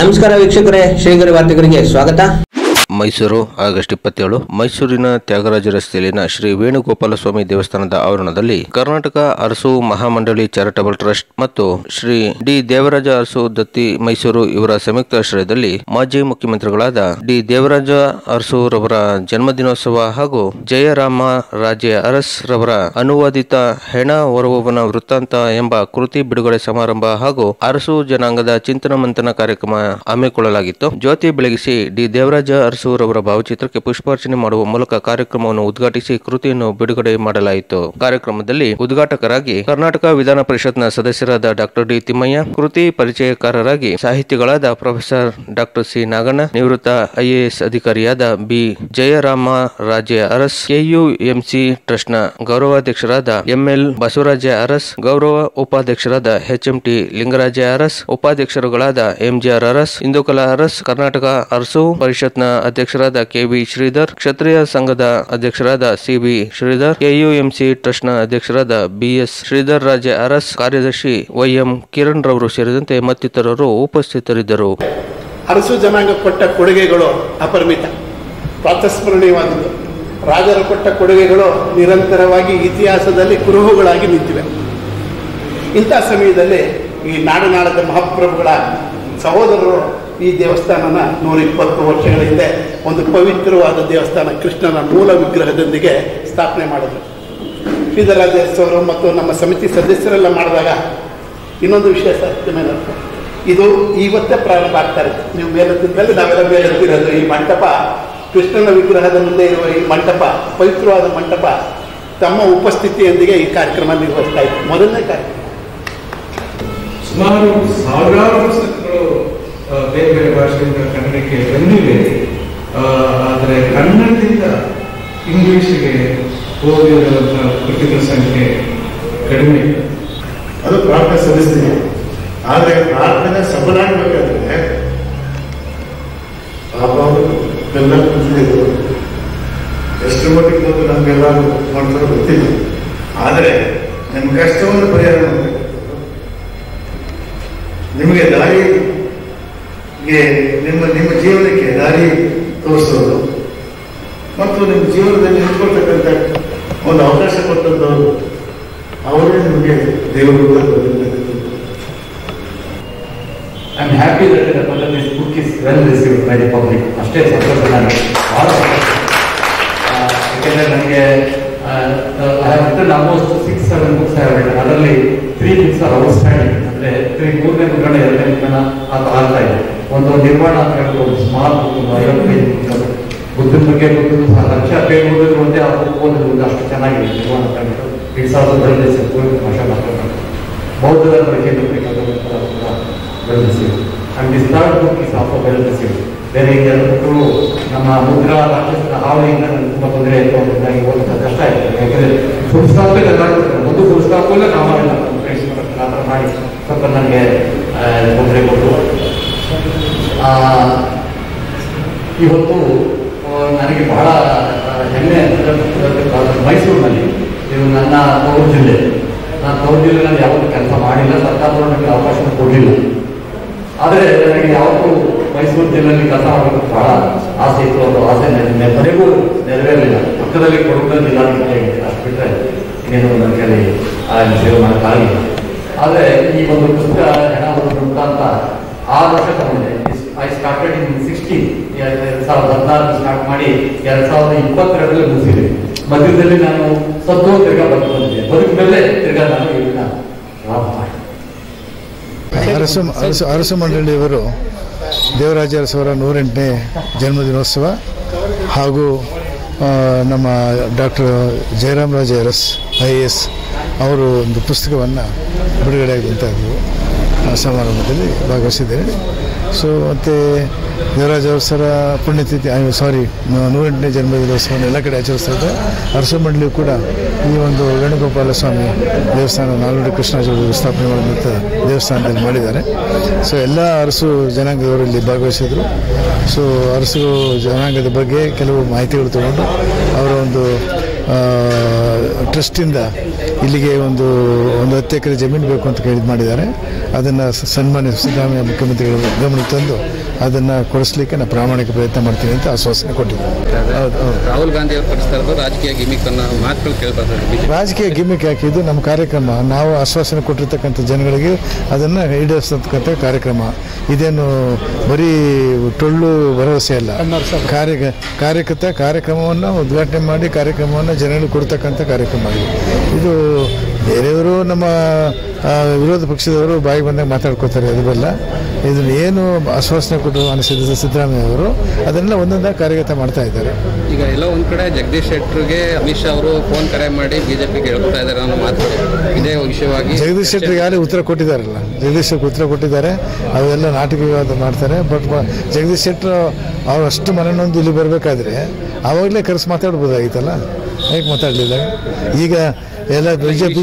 ನಮಸ್ಕಾರ ವೀಕ್ಷಕರೇ ಶ್ರೀಗರಿ ವಾರ್ತೆಗರಿಗೆ ಸ್ವಾಗತ. ಮೈಸೂರು, ಆಗಸ್ಟ್ ಇಪ್ಪತ್ತೇಳು, ಮೈಸೂರಿನ ತ್ಯಾಗರಾಜ ರಸ್ತೆಯಲ್ಲಿನ ಶ್ರೀ ವೇಣುಗೋಪಾಲ ಸ್ವಾಮಿ ದೇವಸ್ಥಾನದ ಆವರಣದಲ್ಲಿ ಕರ್ನಾಟಕ ಅರಸು ಮಹಾಮಂಡಳಿ ಚಾರಿಟಬಲ್ ಟ್ರಸ್ಟ್ ಮತ್ತು ಶ್ರೀ ಡಿ ದೇವರಾಜ ಅರಸು ದತ್ತಿ ಮೈಸೂರು ಇವರ ಸಂಯುಕ್ತ ಆಶ್ರಯದಲ್ಲಿ ಮಾಜಿ ಮುಖ್ಯಮಂತ್ರಿಗಳಾದ ಡಿ ದೇವರಾಜ ಅರಸು ರವರ ಜನ್ಮದಿನೋತ್ಸವ ಹಾಗೂ ಜಯರಾಮ ರಾಜೇ ಅರಸ್ ರವರ ಅನುವಾದಿತ ಹೆಣ ಹೊರವನ ವೃತ್ತಾಂತ ಎಂಬ ಕೃತಿ ಬಿಡುಗಡೆ ಸಮಾರಂಭ ಹಾಗೂ ಅರಸು ಜನಾಂಗದ ಚಿಂತನ ಮಂಥನ ಕಾರ್ಯಕ್ರಮ ಹಮ್ಮಿಕೊಳ್ಳಲಾಗಿತ್ತು. ಜ್ಯೋತಿ ಬೆಳಗಿಸಿ ಡಿ ದೇವರಾಜ ಅರಸು ರವರ ಭಾವಚಿತ್ರಕ್ಕೆ ಪುಷ್ಪಾರ್ಚನೆ ಮಾಡುವ ಮೂಲಕ ಕಾರ್ಯಕ್ರಮವನ್ನು ಉದ್ಘಾಟಿಸಿ ಕೃತಿಯನ್ನು ಬಿಡುಗಡೆ ಮಾಡಲಾಯಿತು. ಕಾರ್ಯಕ್ರಮದಲ್ಲಿ ಉದ್ಘಾಟಕರಾಗಿ ಕರ್ನಾಟಕ ವಿಧಾನ ಪರಿಷತ್ನ ಸದಸ್ಯರಾದ ಡಾಕ್ಟರ್ ಡಿ ತಿಮ್ಮಯ್ಯ, ಕೃತಿ ಪರಿಚಯಕಾರರಾಗಿ ಸಾಹಿತಿಗಳಾದ ಪ್ರೊಫೆಸರ್ ಡಾಕ್ಟರ್ ಸಿ ನಾಗಣ್ಣ, ನಿವೃತ್ತ ಐಎಎಸ್ ಅಧಿಕಾರಿಯಾದ ಬಿ ಜಯರಾಮ ರಾಜೆ ಅರಸ್, ಕೆಯುಎಂಸಿ ಟ್ರಸ್ಟ್ನ ಗೌರವಾಧ್ಯಕ್ಷರಾದ ಎಂಎಲ್ ಬಸವರಾಜ ಅರಸ್, ಗೌರವ ಉಪಾಧ್ಯಕ್ಷರಾದ ಎಚ್ಎಂಟಿ ಲಿಂಗರಾಜ ಅರಸ್, ಉಪಾಧ್ಯಕ್ಷರುಗಳಾದ ಎಂಜಿಆರ್ ಅರಸ್ ಇಂದುಕಲಾ ಅರಸ್, ಕರ್ನಾಟಕ ಅರಸು ಪರಿಷತ್ನ ಅಧ್ಯಕ್ಷರಾದ ಕೆಬಿ ಶ್ರೀಧರ್, ಕ್ಷತ್ರಿಯ ಸಂಘದ ಅಧ್ಯಕ್ಷರಾದ ಸಿಬಿ ಶ್ರೀಧರ್ ಕೆಯುಎಂಸಿ ಟ್ರಸ್ಟ್ನ ಅಧ್ಯಕ್ಷರಾದ ಬಿಎಸ್ ಶ್ರೀಧರ್ ರಾಜೆ ಅರಸ್ ಕಾರ್ಯದರ್ಶಿ ವೈಎಂ ಕಿರಣ್ ರವರು ಸೇರಿದಂತೆ ಮತ್ತಿತರರು ಉಪಸ್ಥಿತರಿದ್ದರು. ಅರಸು ಜನಾಂಗ ಕೊಟ್ಟ ಕೊಡುಗೆಗಳು ಅಪರಿಮಿತ ಪ್ರಾತಸ್ಮರಣೀಯವಾದದ್ದು ರಾಜರು ಕೊಟ್ಟ ಕೊಡುಗೆಗಳು ನಿರಂತರವಾಗಿ ಇತಿಹಾಸದಲ್ಲಿ ಕುರುಹುಗಳಾಗಿ ನಿಂತಿವೆ. ಇಂಥ ಸಮಯದಲ್ಲಿ ಈ ನಾಡಿನಾಳದ ಮಹಾಪ್ರಭುಗಳ ಸಹೋದರರು ಈ ದೇವಸ್ಥಾನನ ನೂರಿಪ್ಪತ್ತು ವರ್ಷಗಳ ಹಿಂದೆ ಒಂದು ಪವಿತ್ರವಾದ ದೇವಸ್ಥಾನ ಕೃಷ್ಣನ ಮೂಲ ವಿಗ್ರಹದೊಂದಿಗೆ ಸ್ಥಾಪನೆ ಮಾಡಿದ್ರು. ಶ್ರೀಧರಾಜೇಶ್ವರರು ಮತ್ತು ನಮ್ಮ ಸಮಿತಿ ಸದಸ್ಯರೆಲ್ಲ ಮಾಡಿದಾಗ ಇನ್ನೊಂದು ವಿಷಯ ಸತ್ಯ ಮೇಲೆ ಇದು ಇವತ್ತೇ ಪ್ರಾರಂಭ ಆಗ್ತಾ ಇರುತ್ತೆ. ನೀವು ಮೇಲೆತ್ತಿದ್ದಲ್ಲಿ ನಾವೆಲ್ಲ ಮೇಲೆತ್ತಿರೋದು ಈ ಮಂಟಪ. ಕೃಷ್ಣನ ವಿಗ್ರಹದ ಮುಂದೆ ಇರುವ ಈ ಮಂಟಪ, ಪವಿತ್ರವಾದ ಮಂಟಪ ತಮ್ಮ ಉಪಸ್ಥಿತಿಯೊಂದಿಗೆ ಈ ಕಾರ್ಯಕ್ರಮ ನಿರ್ವಹಿಸ್ತಾ ಇತ್ತು. ಮೊದಲನೇ ಕಾರ್ಯಕ್ರಮ. ಸುಮಾರು ಸಾವಿರಾರು ಪುಸ್ತಕಗಳು ಬೇರೆ ಬೇರೆ ಭಾಷೆಯಿಂದ ಕನ್ನಡಕ್ಕೆ ಬಂದಿವೆ ಆದರೆ ಕನ್ನಡದಿಂದ ಇಂಗ್ಲಿಷ್ಗೆ ಓದಿರುವಂಥ ಕೃತಿಗಳ ಸಂಖ್ಯೆ ಕಡಿಮೆ. ಅದು ಪ್ರಾರ್ಥನೆ ಸಲ್ಲಿಸ್ತೀನಿ. ಆದರೆ ಪ್ರಾರ್ಥನೆ ಸಫಲಾಗಬೇಕಾದ್ರೆ ಪಾಪ ಅವರು ಎಲ್ಲ ಎಷ್ಟು ಮಟ್ಟಿಗೆ ಬಂದು ನಮಗೆಲ್ಲ ಮಾಡ್ತಾರೋ ಗೊತ್ತಿಲ್ಲ. ಆದರೆ ನಿಮ್ಮ ಕಷ್ಟವನ್ನು ಪರಿಹಾರ ಮಾಡಬೇಕು. ನಿಮಗೆ ದಾರಿಗೆ ನಿಮ್ಮ ನಿಮ್ಮ ಜೀವನಕ್ಕೆ ದಾರಿ ತೋರಿಸೋದು. ಮತ್ತು ನಿಮ್ಮ ಜೀವನದಲ್ಲಿ ನಿಂತ್ಕೊಳ್ತಕ್ಕಂಥ ಒಂದು ಅವಕಾಶ ಕೊಟ್ಟಂಥವ್ರು ಅವರೇ ನಿಮಗೆ ದೇವರು I happy is well received by public. ಅಷ್ಟೇ ಸಂತೋಷ ನಾನು. ಆ, ಯಾಕೆಂದ್ರೆ ನನಗೆ I have almost six seven books I have ಅದರಲ್ಲಿ ತ್ರೀ ಬುಕ್ಸ್ ಆರ್ ಸ್ಟ್ಯಾಂಡಿಂಗ್ ಅಂದ್ರೆ ತ್ರೀ ಮೂರನೇ ಮುಖಂಡ ಎರಡನೇ ಮುಖಂಡ ಅಂತ ಆಗ್ತಾ ಇದೆ ಒಂದು ನಿರ್ಮಾಣ ಅಂತ ಹೇಳ್ಬೋದು ಬುಕ್ ಒಂದು ಬುಕ್ ಬುದ್ಧನ ಬಗ್ಗೆ ಸಹ ಲಕ್ಷ ಪೇಜ್ ಓದಿದ್ರು ಒಂದೇ ಆ ಬುಕ್ ಅಷ್ಟು ಚೆನ್ನಾಗಿದೆ. ನಿರ್ಮಾಣ ಅಂತ ಹೇಳ್ಬಿಟ್ಟು ಆಲ್ಸೋ ವೆಲ್ ರಿಸೀವ್ಡ್ ಭಾಷಾ ಬೌದ್ಧದ ಬಗ್ಗೆ ಬೇಕಾದಂತಹ ಕೂಡ this third book is also well received. ಬೇರೆ ಎರಡು ನಮ್ಮ ಮುದ್ರಾ ರಾಕ್ಷಸನ ಹಾವಳಿಯಿಂದ ನನಗೆ ತುಂಬ ತೊಂದರೆ ಆಯಿತು ನನಗೆ ಓದಿದ ಕಷ್ಟ ಆಯಿತು. ಯಾಕಂದರೆ ಫುಲ್ ಸ್ಟಾಪ್ ಒಂದು ಫುಲ್ ನಾವು ಮಾಡಿಲ್ಲ ಫ್ರೆಂಡ್ಸ್ ಮಾಡಿ ಸ್ವಲ್ಪ ನನಗೆ ತೊಂದರೆ ಕೊಟ್ಟು ಇವತ್ತು ನನಗೆ ಬಹಳ ಹೆಮ್ಮೆ ಅಂತಂದ್ರೆ ಮೈಸೂರಿನಲ್ಲಿ. ಇದು ನನ್ನ ತವರು ಜಿಲ್ಲೆ. ನಾನು ತವರು ಜಿಲ್ಲೆನಲ್ಲಿ ಯಾವತ್ತೂ ಕೆಲಸ ಮಾಡಿಲ್ಲ ಸರ್ಕಾರದವರು ನನಗೆ ಅವಕಾಶ ಕೊಡಲಿಲ್ಲ. ಆದರೆ ನನಗೆ ಯಾವತ್ತೂ ಮೈಸೂರು ಜಿಲ್ಲೆಯಲ್ಲಿ ಕೆಲಸ ಮಾಡಬೇಕು ಬಹಳ ಆಸೆ ಇತ್ತು, ಅದು ಆಸೆ ನನಗೆ ಕೊನೆಗೂ ನೆರವೇರಲಿಲ್ಲ. ಪಕ್ಕದಲ್ಲಿ ಕೊಡಗು ಜಿಲ್ಲಾಧಿಕಾರಿ ಅಷ್ಟು ಬಿಟ್ಟರೆ ಇನ್ನೇನು ನನ್ನ ಕೈಲಿ ಸೇವೆ ಮಾಡೋಕ್ಕಾಗಿಲ್ಲ ಆದರೆ ಈ ಒಂದು ಪುಸ್ತಕ ಹೆಣ ಒಂದು ಅಂತ ಆರು ವರ್ಷ ತಗೊಂಡೆ. ಐ ಇನ್ ಸಿಕ್ಸ್ಟೀನ್ ಸಾವಿರದ ಸ್ಟಾರ್ಟ್ ಮಾಡಿ ಸಾವಿರದ ಮುಗಿಸಿದೆ. ಮಧ್ಯದಲ್ಲಿ ನಾನು ತಿರ್ಗಾ ಬರ್ತಾ ಬಂದಿದ್ದೆ. ಮೇಲೆ ತಿರ್ಗಾ ನಾನು ಮಾಡಿ ಅರಸು ಅರಸು ಅರಸು ಮಂಡಳಿಯವರು ದೇವರಾಜ ಅರಸವರ ನೂರೆಂಟನೇ ಜನ್ಮದಿನೋತ್ಸವ ಹಾಗೂ ನಮ್ಮ doctor Jayaram Raja Aras I A S ಅವರು ಒಂದು ಪುಸ್ತಕವನ್ನು ಬಿಡುಗಡೆ ಆ ಸಮಾರಂಭದಲ್ಲಿ ಭಾಗವಹಿಸಿದ್ದೇನೆ. ಸೊ ಮತ್ತು ದೇವರಾಜ ಅವಸರ ಪುಣ್ಯತಿಥಿ ಸಾರಿ ನೂರೆಂಟನೇ ಜನ್ಮದಿನೋತ್ಸವವನ್ನು ಎಲ್ಲ ಕಡೆ ಆಚರಿಸ್ತಾ ಇದ್ದಾರೆ ಅರಸು ಮಂಡಳಿಯು ಕೂಡ ಈ ಒಂದು ವೇಣುಗೋಪಾಲ ಸ್ವಾಮಿ ದೇವಸ್ಥಾನ ನಾಲ್ವಡಿ ಕೃಷ್ಣಾಚಾರ್ಯರು ಸ್ಥಾಪನೆ ಮಾಡಿದಂಥ ದೇವಸ್ಥಾನದಲ್ಲಿ ಮಾಡಿದ್ದಾರೆ. ಸೊ ಎಲ್ಲ ಅರಸು ಜನಾಂಗದವರು ಇಲ್ಲಿ ಭಾಗವಹಿಸಿದರು. ಸೊ ಅರಸು ಜನಾಂಗದ ಬಗ್ಗೆ ಕೆಲವು ಮಾಹಿತಿಗಳು ತಗೊಂಡು ಅವರ ಒಂದು ಟ್ರಸ್ಟಿಂದ ಇಲ್ಲಿಗೆ ಒಂದು ಒಂದು ಹತ್ತು ಎಕರೆ ಜಮೀನು ಬೇಕು ಅಂತ ಕೇಳಿದ್ ಮಾಡಿದ್ದಾರೆ. ಅದನ್ನು ಸನ್ಮಾನ್ಯ ಸಿದ್ದರಾಮಯ್ಯ ಮುಖ್ಯಮಂತ್ರಿಗಳು ಗಮನಕ್ಕೆ ತಂದು ಅದನ್ನು ಕೊಡಿಸ್ಲಿಕ್ಕೆ ನಾನು ಪ್ರಾಮಾಣಿಕ ಪ್ರಯತ್ನ ಮಾಡ್ತೀನಿ ಅಂತ ಆಶ್ವಾಸನೆ ಕೊಟ್ಟಿದ್ದೀನಿ. ರಾಹುಲ್ ಗಾಂಧಿ ಅವರು ಪಡಿಸ್ತಾ ಇರೋದು ರಾಜಕೀಯ ಗಿಮಿಕ್ ಅನ್ನೋ ಮಾತುಗಳು ರಾಜಕೀಯ ಗಿಮಿಕ್ ಹಾಕಿದ್ದು ನಮ್ಮ ಕಾರ್ಯಕ್ರಮ. ನಾವು ಆಶ್ವಾಸನೆ ಕೊಟ್ಟಿರ್ತಕ್ಕಂಥ ಜನಗಳಿಗೆ ಅದನ್ನು ಈಡೇರಿಸತಕ್ಕಂಥ ಕಾರ್ಯಕ್ರಮ. ಇದೇನು ಬರೀ ಟೊಳ್ಳು ಭರವಸೆ ಅಲ್ಲ. ಕಾರ್ಯ ಕಾರ್ಯಕರ್ತ ಕಾರ್ಯಕ್ರಮವನ್ನು ಉದ್ಘಾಟನೆ ಮಾಡಿ ಕಾರ್ಯಕ್ರಮವನ್ನು ಜನಗಳಿಗೆ ಕೊಡ್ತಕ್ಕಂಥ ಕಾರ್ಯಕ್ರಮ ಇದು ಬೇರೆಯವರು ನಮ್ಮ ವಿರೋಧ ಪಕ್ಷದವರು ಬಾಯಿ ಬಂದಾಗ ಮಾತಾಡ್ಕೋತಾರೆ ಅದೆಲ್ಲ ಇದನ್ನು ಏನು ಆಶ್ವಾಸನೆ ಕೊಟ್ಟು ಅನಿಸಿದ ಸಿದ್ದರಾಮಯ್ಯ ಅವರು ಅದನ್ನೆಲ್ಲ ಒಂದೊಂದಾಗಿ ಕಾರ್ಯಗತ ಮಾಡ್ತಾ ಇದ್ದಾರೆ. ಈಗ ಎಲ್ಲ ಒಂದು ಕಡೆ ಜಗದೀಶ್ ಶೆಟ್ಟರ್ಗೆ ಅಮಿತ್ ಶಾ ಅವರು ಫೋನ್ ಕರೆ ಮಾಡಿ ಬಿಜೆಪಿಗೆ ಹೇಳ್ತಾ ಇದ್ದಾರೆ ಅನ್ನೋ ಮಾತು ಇದೇ ವಿಷಯವಾಗಿ ಜಗದೀಶ್ ಶೆಟ್ಟರ್ ಯಾರೇ ಉತ್ತರ ಕೊಟ್ಟಿದ್ದಾರಲ್ಲ ಜಗದೀಶ್ ಶೆಟ್ಟರ್ ಉತ್ತರ ಕೊಟ್ಟಿದ್ದಾರೆ ಅವೆಲ್ಲ ನಾಟಕೀಯವಾದ ಮಾಡ್ತಾರೆ ಬಟ್ ಜಗದೀಶ್ ಶೆಟ್ಟರ್ ಅವ್ರು ಅಷ್ಟು ಮನನೊಂದು ಇಲ್ಲಿ ಬರಬೇಕಾದ್ರೆ ಆವಾಗಲೇ ಕರೆಸಿ ಮಾತಾಡ್ಬೋದಾಗಿತ್ತಲ್ಲ? ಹೇಗೆ ಮಾತಾಡಲಿಲ್ಲ? ಈಗ ಎಲ್ಲ ಬಿಜೆಪಿ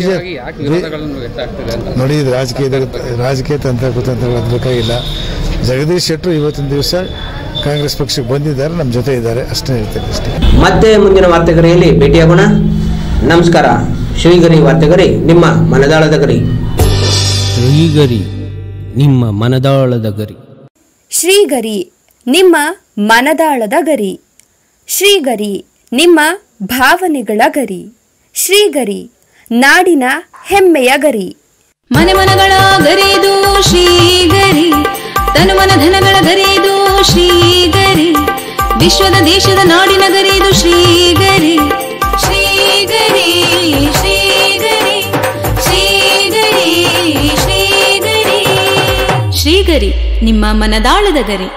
ನೋಡಿ ರಾಜಕೀಯ ರಾಜಕೀಯದ ರಾಜಕೀಯ ತಂತ್ರ ಕುತಂತ್ರಗಳು ಬೇಕಾಗಿಲ್ಲ ಜಗದೀಶ್ ಶೆಟ್ಟರು ಇವತ್ತಿನ ದಿವಸ ಕಾಂಗ್ರೆಸ್ ಪಕ್ಷಕ್ಕೆ ಬಂದಿದ್ದಾರೆ ನಮ್ಮ ಜೊತೆ ಇದ್ದಾರೆ. ಅಷ್ಟೇ ಹೇಳ್ತೇನೆ ಅಷ್ಟೇ. ಮತ್ತೆ ಮುಂದಿನ ವಾರ್ತೆಗರಿಯಲ್ಲಿ ಭೇಟಿಯಾಗೋಣ. ನಮಸ್ಕಾರ. ಶ್ರೀಗರಿ ವಾರ್ತೆಗರಿ ನಿಮ್ಮ ಮನದಾಳದ ಗರಿ. ಶ್ರೀಗರಿ ನಿಮ್ಮ ಮನದಾಳದ ಗರಿ. ಶ್ರೀಗರಿ ನಿಮ್ಮ ಮನದಾಳದ ಗರಿ. ಶ್ರೀಗರಿ ನಿಮ್ಮ ಭಾವನೆಗಳ ಗರಿ. ಶ್ರೀಗರಿ ನಾಡಿನ ಹೆಮ್ಮೆಯ ಗರಿ. ಮನೆ ಮನಗಳ ಗರಿದು ಶ್ರೀಗರಿ ತನು ಮನ ಧನಗಳ ಗರಿದು ಶ್ರೀಗರಿ ವಿಶ್ವದ ದೇಶದ ನಾಡಿನ ಗರಿದು ಶ್ರೀಗರಿ ಶ್ರೀಗರಿ ಶ್ರೀಗರಿ ಶ್ರೀಗರಿ ಶ್ರೀಗರಿ ಶ್ರೀಗರಿ ನಿಮ್ಮ ಮನದಾಳದ ಗರಿ.